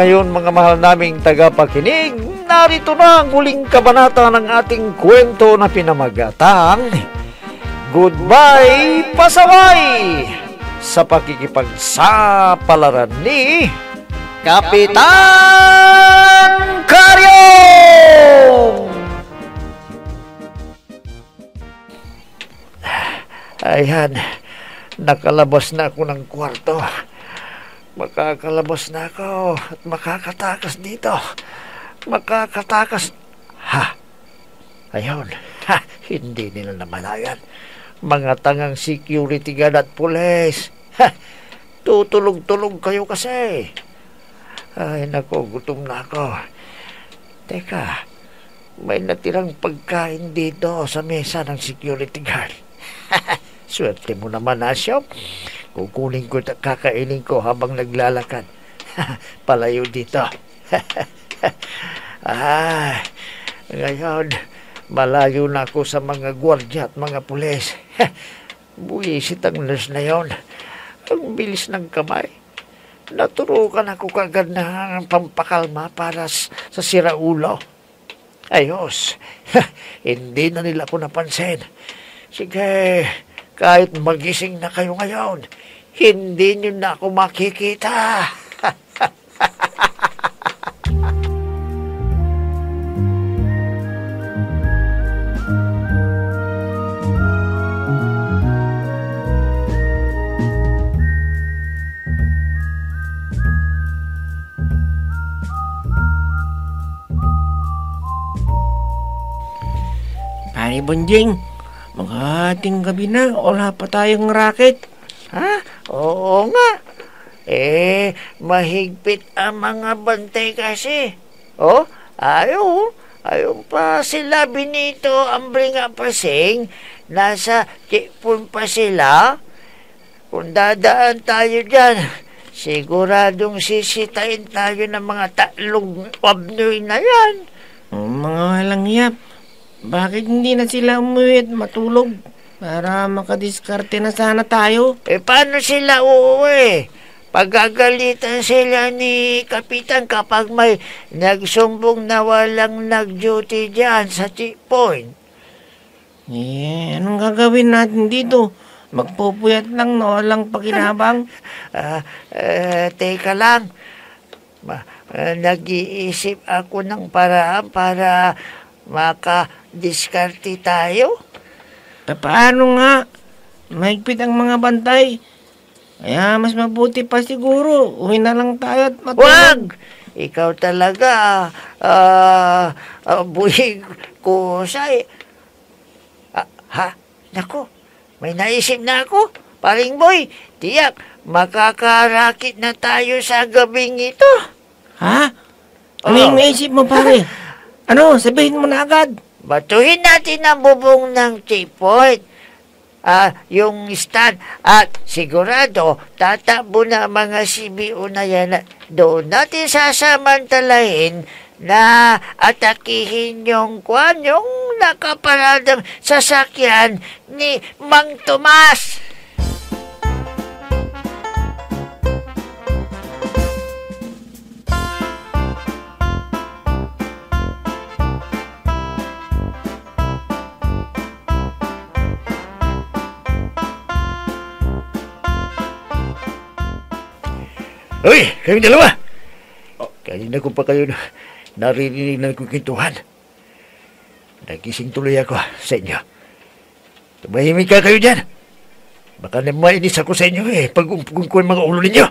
ngayon mga mahal naming tagapakinig, narito na ang huling kabanata ng ating kwento na pinamagatang Goodbye, Pasaway! Sa pakikipagsapalaran ni Kapitan Karyong! Ayan, nakalabas na ako ng kwarto. Makakalabas na ako at makakatakas dito. Makakatakas. Ha? Ayun. Ha, hindi nila namalayan. Mga tangang security guard at pulis. Ha, tutulog-tulog kayo kasi. Ay, nako, gutom na ako. Teka, may natirang pagkain dito sa mesa ng security guard. Swerte mo naman, Asyop. Kukunin ko at kakainin ko habang naglalakad. Palayo dito. ah, ngayon, malayo na ako sa mga gwardya at mga pulis. Buwisit ang nurse na yon. Ang bilis ng kamay. Naturukan ako kagad ng pampakalma para sa siraulo. Ayos. Hindi na nila ako napansin. Sige, kahit magising na kayo ngayon, hindi nyo na ako makikita. Pare Bonjing, magating gabi na. Wala pa tayong racket. Ha? Oo nga. Eh, mahigpit ang mga bantay kasi. Oh, ayaw. Ayaw pa sila Benito ang bringa pasing. Nasa tipon pa sila. Kung dadaan tayo dyan, siguradong sisitain tayo ng mga tatlong wabnoy na yan. Mga walang hiyap. Bakit hindi na sila umuwi at matulog? Para makadiskarte na sana tayo. Eh, paano sila uuwi? Pagagalitan sila ni Kapitan kapag may nagsumbong na walang nag-duty dyan sa checkpoint. Eh, anong gagawin natin dito? Magpupuyat lang na walang pakinabang. Ah, eh, teka lang. Ma, eh, nag-iisip ako ng paraan para makadiskarte tayo. Pa- Paano nga? Mahigpit ang mga bantay. Kaya mas mabuti pa siguro. Uwi na lang tayo at matulog. Wag! Ikaw talaga, ah, uh, buhig ko sa... Ah, ha? Nako, may naisip na ako. Paring boy, tiyak, makakarakit na tayo sa gabing ito. Ha? Ano yung naisip mo pare? Ano? Sabihin mo na agad. Batuhin natin ang bubong ng checkpoint. Ah, yung stand at sigurado tatakbo na mga CBO na yan. Doon natin sasamantalahin na atakihin yung kwan, yung nakaparadang sasakyan ni Mang Tomas. Uy, kayong dalawa! Kanina ko pa kayo na naririnig ng kukintuhan. Nagising tuloy ako sa inyo. Tumahimik ka kayo dyan. Baka na mainis ako sa inyo eh, pag umpugong ko yung mga ulo ninyo.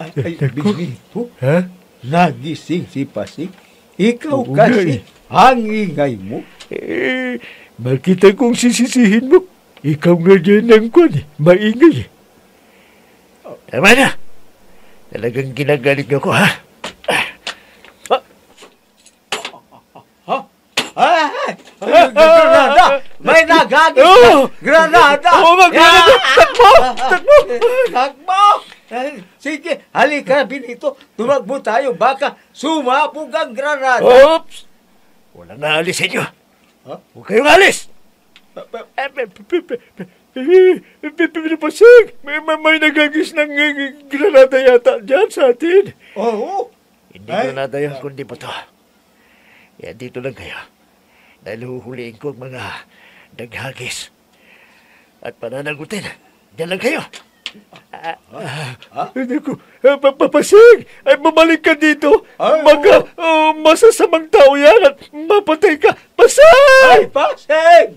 Ay, ay, Benito, Ha? nagising si Pasig. Ikaw Oo kasi, ang ingay mo. Eh, makita kong sisisihin mo. Ikaw nga dyan ang kwan eh, maingay eh. Tama na. Talagang ginagalit ako ha. Ay, ay, granada! May nagagis na granada! Oo, mag-granada! Takbo! Takbo! Takbo! Ay, Sige, halika, Benito. Tumakbo tayo. Baka sumabog ang granada. Oops! Walang aalis sa inyo. Ha? Huwag kayong alis! Eh, pe- pe- pe- pe- Eh, pinapasig! May, may, may nagagis ng eh, granada yata dyan sa atin. Oo. Hindi Ay. granada yan, kundi pa to. Yan, dito lang kayo. Dahil huhuliin ko ang mga naghagis. At pananagutin. Diyan lang kayo. Hindi ko, ah, papasig! Ay, bumalik ka dito! Ay, Baka oh, masasamang tao yan at mapatay ka! Pasig! Ay, pasig!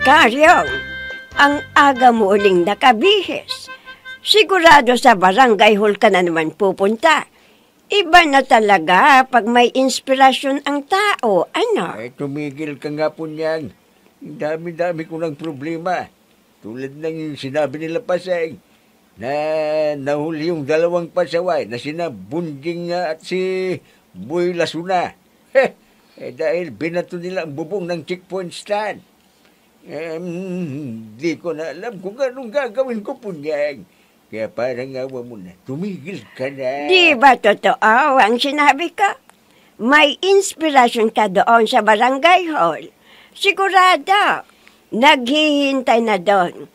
Karyong, ang aga mo uling nakabihis. Sigurado sa barangay hall ka na naman pupunta. Iba na talaga pag may inspirasyon ang tao, ano? Ay, tumigil ka nga po niyan. Dami-dami ko ng problema. Tulad ng sinabi nila Pasay, na nahuli yung dalawang pasaway na sina Bunjing nga at si Boy Lasuna. Heh, eh, dahil binato nila ang bubong ng checkpoint stand. Hindi ko na alam kung anong gagawin ko po niyan. Kaya parang awa mo na, tumigil ka na. Di ba totoo ang sinabi ko? May inspirasyon ka doon sa barangay hall. Sigurado, naghihintay na doon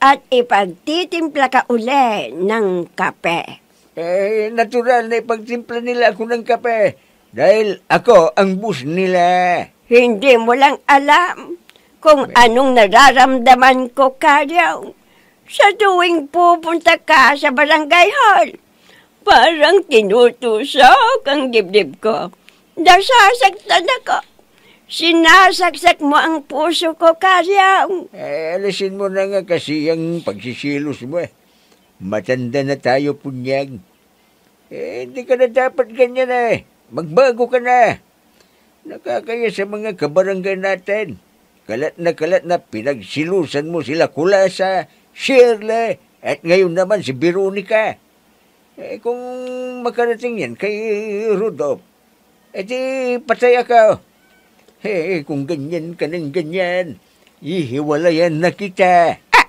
at ipagtitimpla ka uli ng kape. Eh, natural na ipagtimpla nila ako ng kape. Dahil ako ang boss nila. Hindi mo lang alam kung anong nararamdaman ko, Karyaw. Sa tuwing pupunta ka sa barangay hall, parang tinutusok ang dibdib ko. Nasasaktan ako. Sinasaksak mo ang puso ko, Karyaw. Eh, alisin mo na nga kasi ang pagsisilos mo eh. Matanda na tayo, punyag. Eh, hindi ka na dapat ganyan eh. Magbago ka na. Nakakaya sa mga kabarangay natin. Kalat na kalat na pinagsilusan mo sila Kulasa, Shirley, at ngayon naman si Veronica. Eh, kung makarating yan kay Rudolph, eh di patay ka. Eh, kung ganyan ka ng ganyan, ihiwalayan na kita. Ah,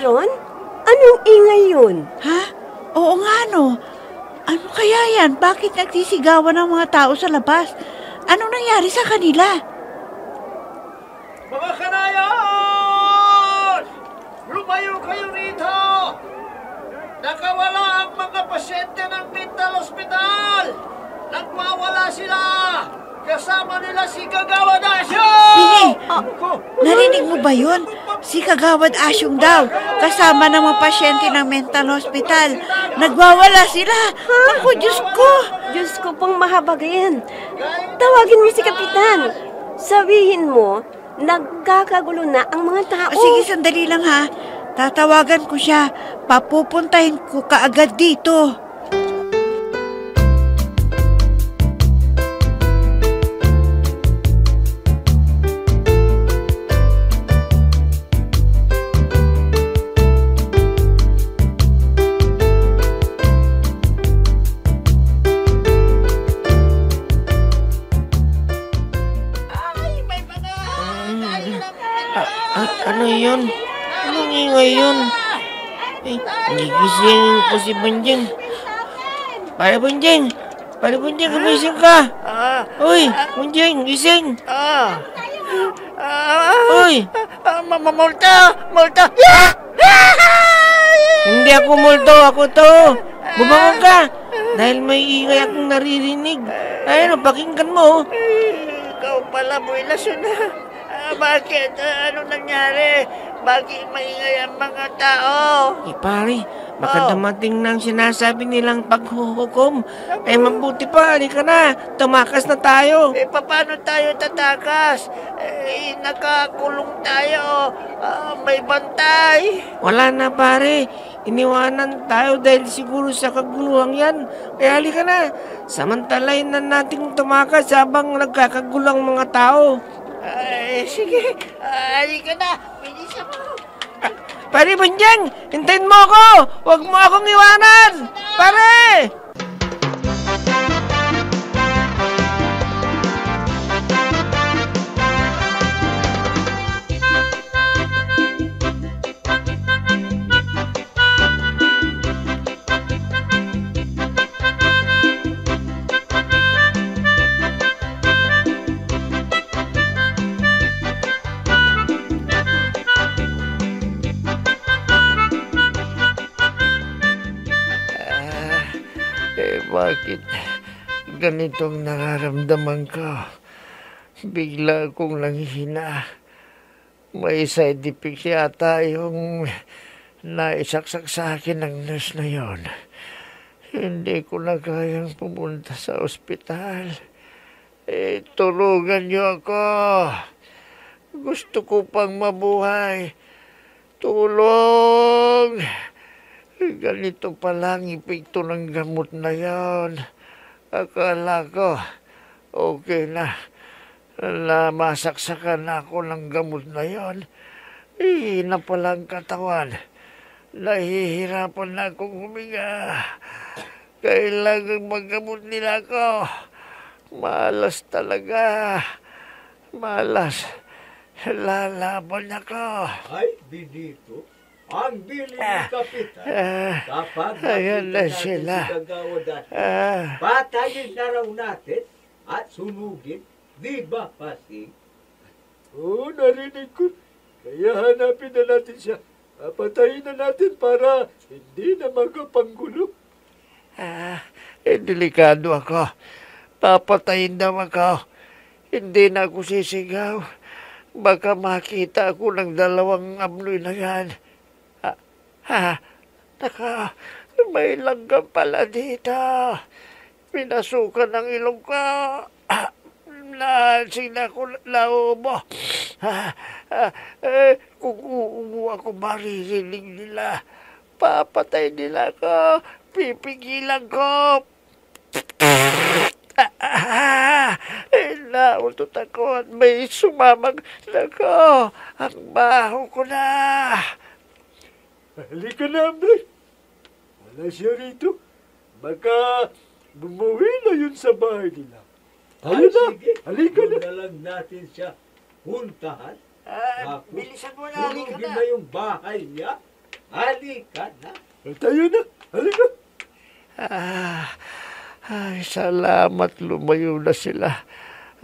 Veron? Anong ingay yun? Ha? Oo nga no. Ano kaya yan? Bakit nagsisigawan ng mga tao sa labas? Ano nangyari sa kanila? Mga kanayon! Lumayo kayo rito! Nakawala ang mga pasyente ng mental hospital! Nagwawala sila! Kasama nila si Kagawa Dasyo! Pili! Narinig mo ba yun? Si Kagawad Asyong daw, kasama ng mga pasyente ng mental hospital. Nagwawala sila. Ako, Diyos ko. Diyos ko pong mahabagayan. Tawagin mo si Kapitan. Sabihin mo, nagkakagulo na ang mga tao. Ah, sige, sandali lang ha. Tatawagan ko siya. Papupuntahin ko kaagad dito. Yun? Anong ingay yun? Eh, gigising ko si Bunjing. Para Bunjing! Para Bunjing, gumising ka! Uy, Bunjing, gising! Uy, multa! Multa! hindi ako multo, ako to! Bumangon ka! Dahil may ingay akong naririnig. Ayun, pakinggan mo. Ikaw pala, Lasuna. Ah, bakit? Ano nangyari? Bakit maingay ang mga tao? Eh pare, baka Oh. dumating ng sinasabi nilang paghuhukom. Eh mabuti pa, halika na. Tumakas na tayo. Eh, paano tayo tatakas? Eh, nakakulong tayo. Ah, may bantay. Wala na pare. Iniwanan tayo dahil siguro sa kaguluhan yan. Kaya halika na. Samantalayin na nating tumakas habang nagkakagulang mga tao. Ay, sige. Halika na. Bilisan mo. Pare Bunjang, hintayin mo ako! Huwag mo akong iwanan! Pare! Ganitong nararamdaman ko? Bigla akong nanghihina. May side effects yata yung naisaksak sa akin ng nurse na yon. Hindi ko na kayang pumunta sa ospital. Eh, tulungan niyo ako. Gusto ko pang mabuhay. Tulong! Ganito pala ang epekto ng gamot na yon. Akala ko, okay na. Na masaksakan ako ng gamot na yon. Ihina pala ang katawan. Nahihirapan na akong huminga. Kailangan maggamot nila ako. Malas talaga. Malas. Lalaban ako. Ay, Benito, ang bili ni Kapitan. Ah, Kapag Ayan na natin sila. at ah, patayin na raw natin at sunugin, di ba, Pasig? Oo, narinig ko. Kaya hanapin na natin siya. Papatayin na natin para hindi na magapanggulo. ah, eh, delikado ako. Papatayin daw ako. Hindi na ako sisigaw. Baka makita ako ng dalawang abnoy na yan. Ah, ha, naka, may langgam pala dito. Pinasukan ng ilong ko. Ah, Nahansing na ako laubo. Ah, ah, eh, kung uubo ako maririnig nila. Papatay nila ako. Pipigilan ko. Ah, eh, nautot ako at may sumamag na ko. Ang baho ko na. Halika na, Amber. Wala siya rito. Baka bumuwi na yun sa bahay nila. Ay, na. sige, Halika na. na lang natin siya puntahan. Ah, Ako, bilisan mo na, halika na. na yung bahay niya. Halika na. Tayo na. Halika. Ah, ay, salamat lumayo na sila.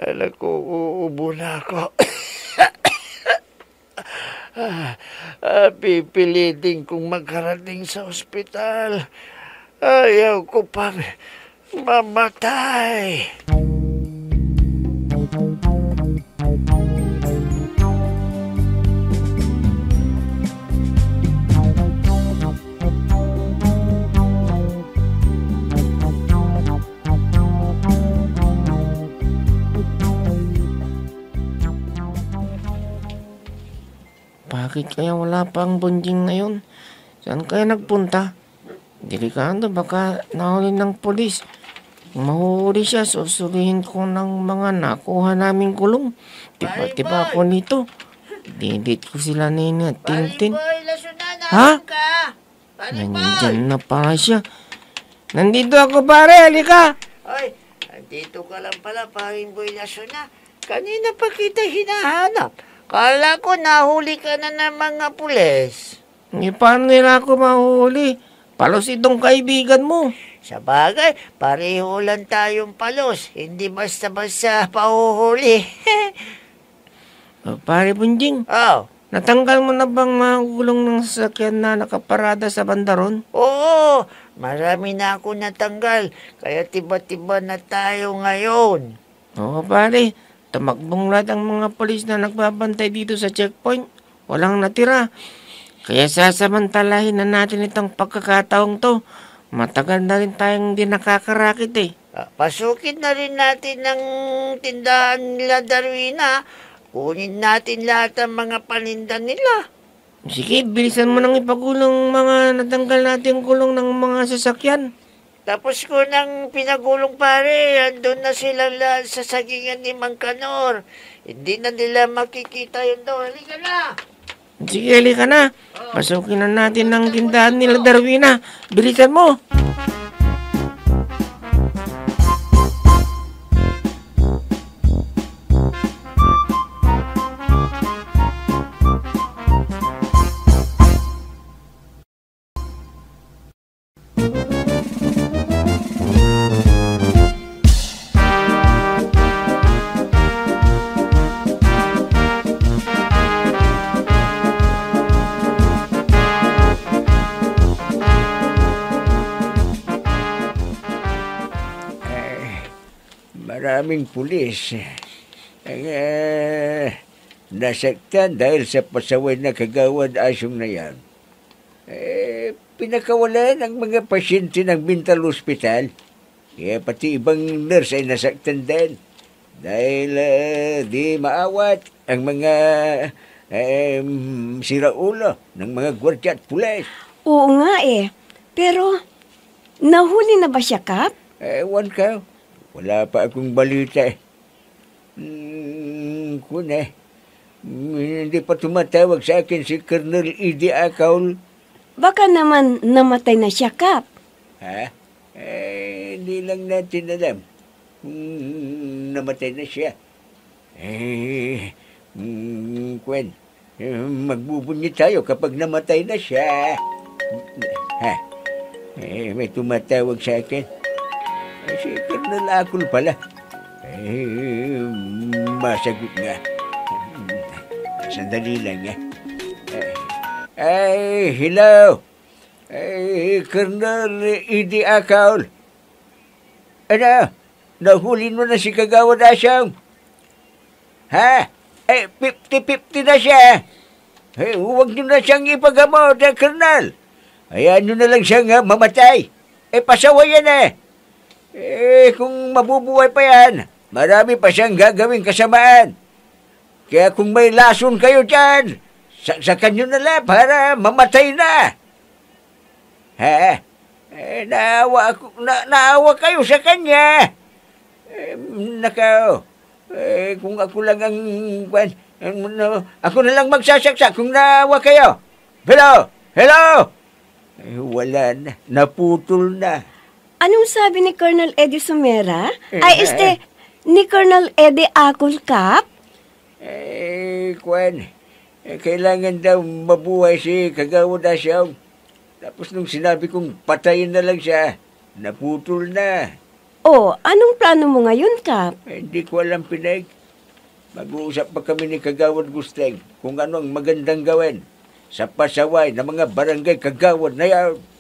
Alam ko, uubo na ako. ah, ah, pipilitin kong magkarating sa ospital. Ayaw ko pang mamatay. Bakit kaya wala pa ang ngayon? Saan kaya nagpunta? Delikado, baka nahuli ng polis. Kung mahuhuli siya, susulihin ko ng mga nakuha naming kulong. Tiba-tiba ako nito. Didit ko sila nina at Tintin. Ha? Nandyan na pala siya. Nandito ako pare, halika! Ay, andito ka lang pala, paring boy na Kanina pa kita hinahanap. Kala ko nahuli ka na ng mga pulis. Eh, paano nila ako mahuhuli? Palos itong kaibigan mo. Sa bagay, pareho lang tayong palos. Hindi basta-basta pahuhuli. Oh, pare Bunjing, oh, natanggal mo na bang mga gulong ng sasakyan na nakaparada sa bandaron? oo, marami na ako natanggal. Kaya tiba-tiba na tayo ngayon. Oo pare, tumakbong lahat ang mga polis na nagbabantay dito sa checkpoint. Walang natira. Kaya sasamantalahin na natin itong pagkakataong to. Matagal na rin tayong di nakakarakit eh. Ah, Pasukin na rin natin ang tindahan nila Darwina. Kunin natin lahat ang mga paninda nila. Sige, bilisan mo nang ipagulong mga natanggal nating kulong ng mga sasakyan. Tapos ko nang pinagulong pare, andun na sila lahat sa sagingan ni Mang Kanor. Hindi na nila makikita yun doon. Halika na! Sige, halika na. Pasukin na natin ang tindahan nila Darwina. Bilisan mo. Maraming pulis ang uh, nasaktan dahil sa pasaway na kagawad asyong na yan. Eh, pinakawalan ang mga pasyente ng mental hospital. Kaya pati ibang nurse ay nasaktan din. Dahil ah, di maawat ang mga um, siraulo ng mga gwardya at pulis. Oo nga eh. Pero, nahuli na ba siya, Kap? Ewan ka. Wala pa akong balita eh. Hmm, kun eh. Hmm, Hindi pa tumatawag sa akin si Colonel Idi Akaul. Baka naman namatay na siya, Kap. Ha? Eh, hindi lang natin alam kung namatay na siya. Eh, hmm, Kwen, eh, magbubunyi tayo kapag namatay na siya. Ha? Eh, may tumatawag sa akin. Eh, si Colonel Akul pala. Eh, masagot nga. Sandali lang eh. Eh, Ay, hello. Ay, Colonel Idi Akaul. Ano? Nahuli mo na si Kagawad Asyong? Ha? Eh, 50-50 na siya. Eh, huwag niyo na siyang ipagamot, eh, Colonel. Hayaan niyo na lang siyang ah, mamatay. Eh, pasaway yan eh. Eh, kung mabubuhay pa yan, marami pa siyang gagawing kasamaan. Kaya kung may lason kayo dyan, saksakan nyo na lang para mamatay na. Ha? Eh, naawa, ako, na, naawa kayo sa kanya. Eh, nakaw. Eh, kung ako lang ang... kwan, ano, ako na lang magsasaksak kung naawa kayo. Hello? Hello? Eh, wala na. Naputol na. Anong sabi ni Colonel Eddie Sumera? Eh, Ay, este, ni Colonel Eddie Akul, Kap? Eh, kwan, eh, kailangan daw mabuhay si Kagawad Asyaw. Tapos nung sinabi kong patayin na lang siya, naputol na. Oh, anong plano mo ngayon, Kap? Eh, hindi ko alam, Pineg. Mag-uusap pa kami ni Kagawad Gusteng kung ano ang magandang gawin sa pasaway ng mga barangay Kagawad na yan.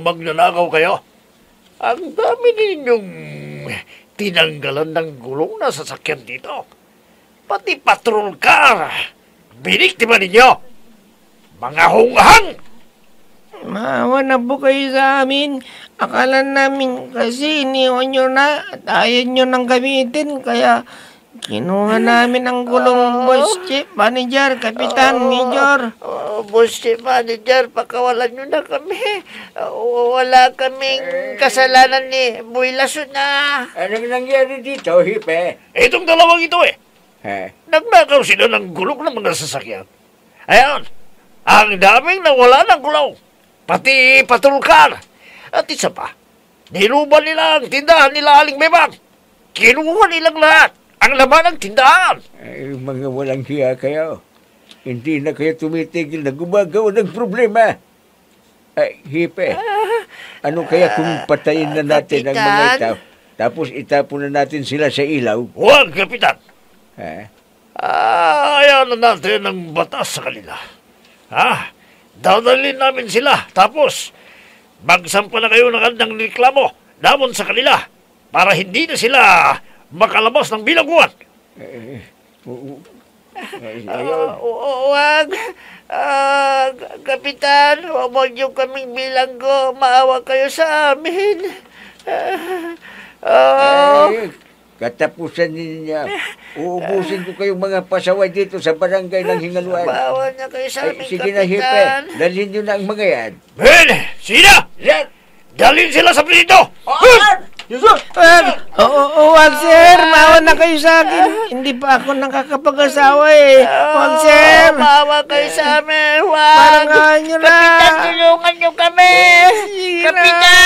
Magnanakaw kayo. Ang dami ninyong tinanggalan ng gulong na sasakyan dito. Pati patrol car. Biniktima ninyo. Mga hunghang! Maawa na po kayo sa amin. Akala namin kasi iniwan nyo na at ayaw nyo nang gamitin. Kaya kinuha namin ang gulong boss chief, manager, kapitan, major. Oh, boss chief manager, pakawalan nyo na kami. Oh, wala kaming kasalanan ni Boy Lason na. Anong nangyari dito, Hipe? Itong dalawang ito eh. Ha? Nagnakaw sila ng gulong ng mga sasakyan. Ayan, ang daming nawala ng gulong. Pati patrol car. At isa pa, niluban nila ang tindahan nila Aling Bebang. Kinuha nilang lahat ang laman ng tindahan. Ay, mga walang hiya kayo. hindi na kayo tumitigil na gumagawa ng problema. Ay, Hipe, ano kaya kung patayin na natin ang mga Kapitan? itaw, tapos itapon na natin sila sa ilaw? Huwag, Kapitan. Ha? Ah, ayaw na natin ng batas sa kanila. Ha? Dadalhin namin sila. Tapos, magsampa na kayo ng kanilang reklamo namon sa kanila para hindi na sila makalabas ng bilangguan. Eh, oo. Ay, Ah. Huwag. Ah, Kapitan, huwag niyo kaming bilanggo. Maawa kayo sa amin. Oh. Ay, katapusan ninyo. Uubusin ko kayong mga pasaway dito sa barangay ng Hingaluan. Maawa niya kayo sa Ay, amin, sige na, Hipe. Kapitan. Dalhin nyo na ang mga yan. Ben! Sina! Yan! Dalhin sila sa presinto! Yes, Wag! Oo, oo, wag, sir! Maawa na kayo sa akin. Hindi pa ako nakakapag-asawa eh. Wag, sir! Maawa kayo sa amin! Huwag! Parangahan nyo na! Kapitan, tulungan niyo kami! Kapitan!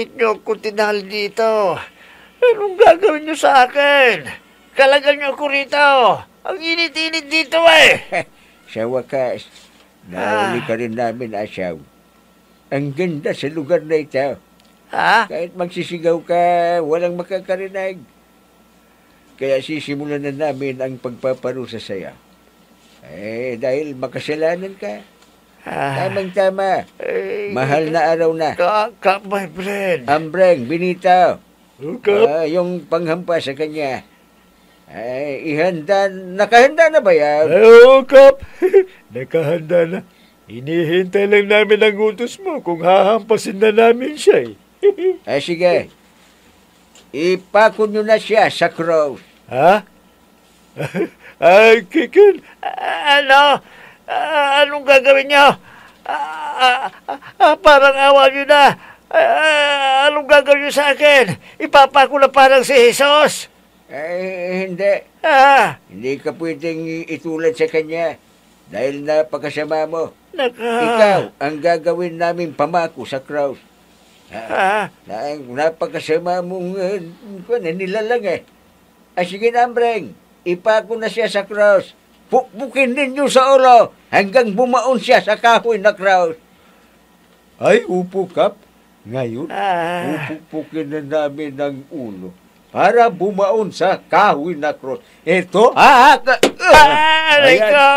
Bakit niyo ako tinali dito? Anong gagawin niyo sa akin? Kalagan niyo ako rito. Ang init-init dito eh. Sa wakas, nahuli ka rin namin, Asyaw. Ang ganda sa lugar na ito. Ha? Kahit magsisigaw ka, walang makakarinig. Kaya sisimulan na namin ang pagpaparusa sa'yo. Eh, dahil makasalanan ka. Ah, Tamang-tama. eh, Mahal na araw na. Ka, ka, my friend. Ambreng, Benito. Oh, Kap, Ah, yung panghampa sa kanya. Ay, ihanda. Nakahanda na ba yan? Ay, oo, Kap. Nakahanda na. Hinihintay lang namin ang utos mo kung hahampasin na namin siya eh. Ay, sige. Ipako nyo na siya sa cross. ha? Ay, Kikin. Ano? Ah, anong gagawin niyo? Ah, ah, ah, parang awa niyo na. Ah, anong gagawin niyo sa akin? Ipapako na parang si Jesus. Ay, hindi. Ah, Hindi ka pwedeng itulad sa kanya. Dahil napakasama mo. naka... Ikaw ang gagawin namin pamako sa cross. Ah, Na, napakasama mong uh, nilalang eh. Ay, sige na, Ambreng. Ipako na siya sa cross. Pukpukin ninyo sa ulo hanggang bumaon siya sa kahoy na cross. Ay, upo, Kap. Ngayon, ah, pupukpukin na namin ang ulo para bumaon sa kahoy na cross. Ito, Ah, ka, ah, aray ko.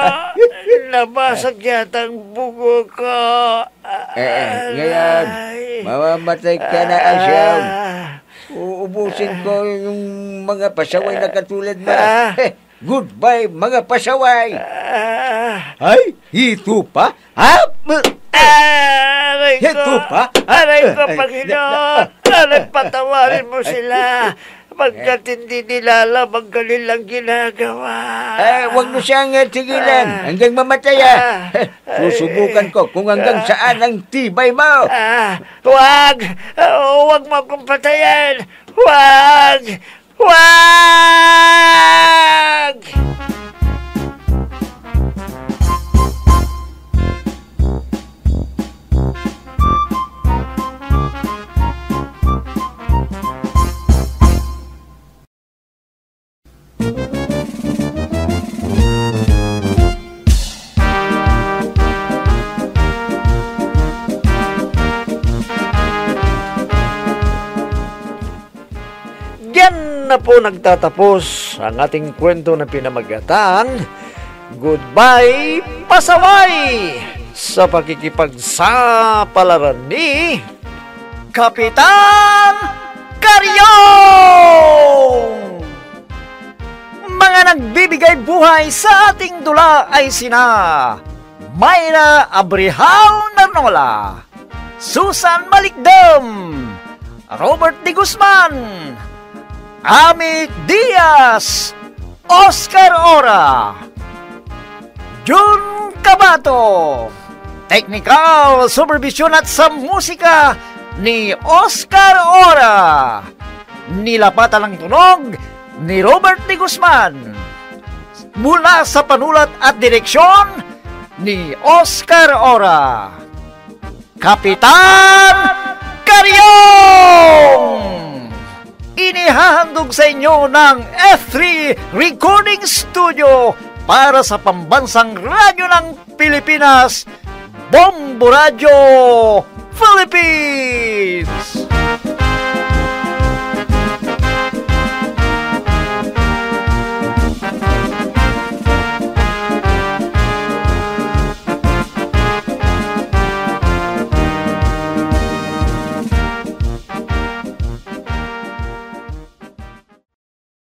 Nabasag yata ang bugo ko. Eh, eh, ngayon, mamamatay ka na. Ah, Uubusin ko yung mga pasaway na katulad mo. Ah. Eh, Goodbye, mga pasaway. ah, ay, ito pa? Ha? Ah, Aray ko! Ito pa? Aray ko, Panginoon! Aray, patawarin mo sila! Pagkat hindi nila alam ang kanilang ginagawa. Eh, wag mo siyang uh, tigilan hanggang mamatay ah. Ah. Susubukan ko kung hanggang saan ang tibay mo. Ah, wag! Ah, wag mo akong patayin! Wag! Wag! Na po nagtatapos ang ating kwento na pinamagatang Goodbye, Pasaway! Sa pakikipagsapalaran ni Kapitan Karyong! Mga nagbibigay buhay sa ating dula ay sina Mayra Abrihal Narnola, Susan Malikdam, Robert De Guzman, Ami Diaz, Oscar Ora, Jun Cabato, Technical Supervision at sa musika ni Oscar Ora. Nilapatan ng tunog ni Robert D. Guzman. Mula sa panulat at direksyon ni Oscar Ora. Kapitan Karyong! inihahandog sa inyo ng F3 Recording Studio para sa pambansang radyo ng Pilipinas, Bombo Radio Philippines!